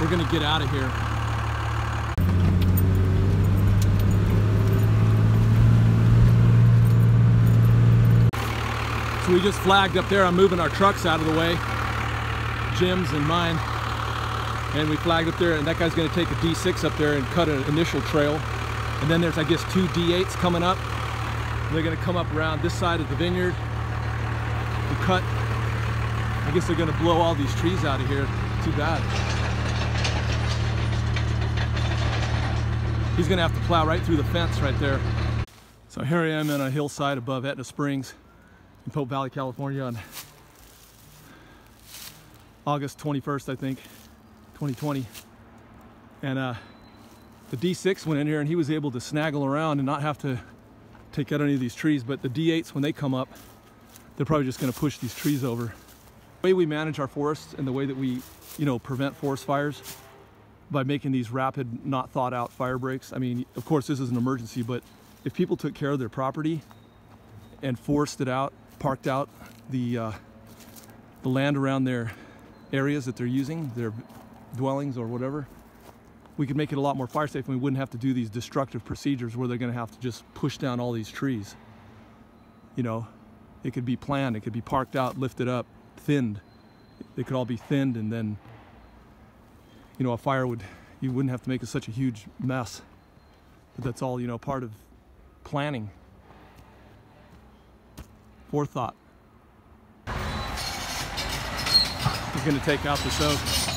we're gonna get out of here. So we just flagged up there. I'm moving our trucks out of the way, Jim's and mine. And we flagged up there and that guy's gonna take a D6 up there and cut an initial trail. And then there's, I guess, two D8s coming up. They're gonna come up around this side of the vineyard and cut. I guess they're gonna blow all these trees out of here. Too bad. He's gonna have to plow right through the fence right there. So here I am in a hillside above Aetna Springs in Pope Valley, California on August 21st, I think, 2020. And uh, the D6 went in here and he was able to snaggle around and not have to take out any of these trees. But the D8s, when they come up, they're probably just gonna push these trees over. The way we manage our forests and the way that we, you know, prevent forest fires by making these rapid, not thought out fire breaks. I mean, of course, this is an emergency, but if people took care of their property and forested out, parked out the, uh, the land around their areas that they're using, their dwellings or whatever, we could make it a lot more fire safe and we wouldn't have to do these destructive procedures where they're gonna have to just push down all these trees. You know, it could be planned, it could be parked out, lifted up, thinned. They could all be thinned and then, you know, a fire would, you wouldn't have to make such a huge mess. But that's all, you know, part of planning. Forethought. We're gonna take out this oak.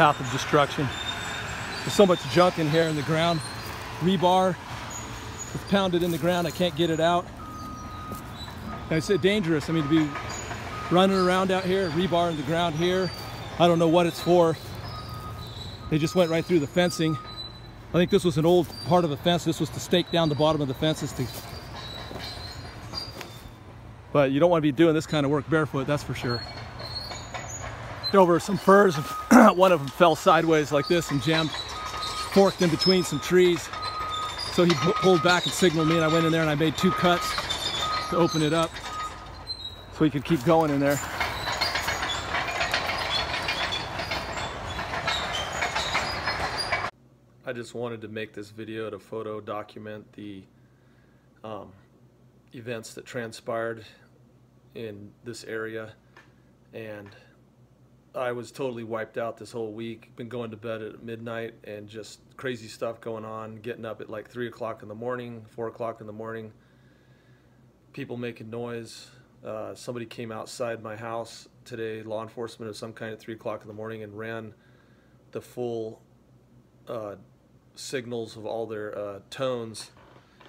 Path of destruction. There's so much junk in here in the ground. Rebar is pounded in the ground. I can't get it out. And it's dangerous. I mean, to be running around out here, rebar in the ground here. I don't know what it's for. They just went right through the fencing. I think this was an old part of the fence. This was to stake down the bottom of the fences to but you don't want to be doing this kind of work barefoot, that's for sure over some firs. One of them fell sideways like this and jammed, forked in between some trees. So he pulled back and signaled me and I went in there and I made two cuts to open it up so he could keep going in there. I just wanted to make this video to photo document the um, events that transpired in this area and I was totally wiped out this whole week. Been going to bed at midnight and just crazy stuff going on. Getting up at like three o'clock in the morning, four o'clock in the morning. People making noise. Uh, somebody came outside my house today, law enforcement of some kind at three o'clock in the morning, and ran the full uh, signals of all their uh, tones,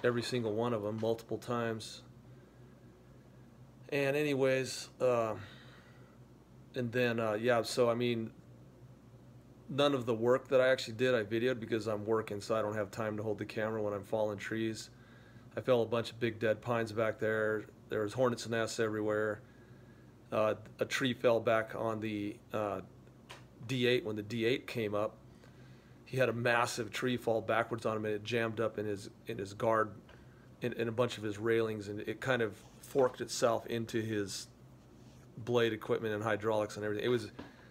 every single one of them, multiple times. And anyways. And then uh, yeah, so I mean, none of the work that I actually did I videoed because I'm working, so I don't have time to hold the camera when I'm falling trees. I fell a bunch of big dead pines back there. There was hornets' and nests everywhere. Uh, a tree fell back on the uh, D8 when the D8 came up. He had a massive tree fall backwards on him, and it jammed up in his in his guard, in, in a bunch of his railings, and it kind of forked itself into his blade equipment and hydraulics and everything. It was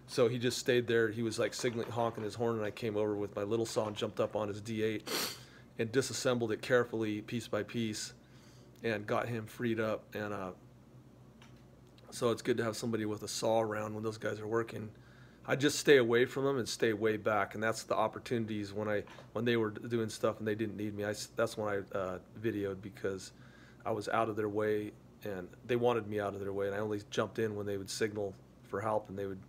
So he just stayed there. He was like signaling, honking his horn, and I came over with my little saw and jumped up on his D8 and disassembled it carefully, piece by piece, and got him freed up. And uh, so it's good to have somebody with a saw around when those guys are working. I just stay away from them and stay way back, and that's the opportunities when I when they were doing stuff and they didn't need me. I, that's when I uh, videoed because I was out of their way and they wanted me out of their way, and I only jumped in when they would signal for help, and they would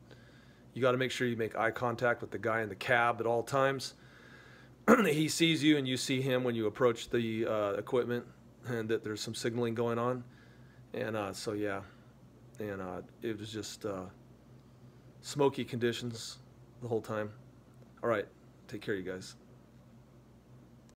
you got to make sure you make eye contact with the guy in the cab at all times. he sees you and you see him when you approach the uh, equipment and that there's some signaling going on. And uh, so, yeah, and uh, it was just uh, smoky conditions the whole time. All right, take care, you guys.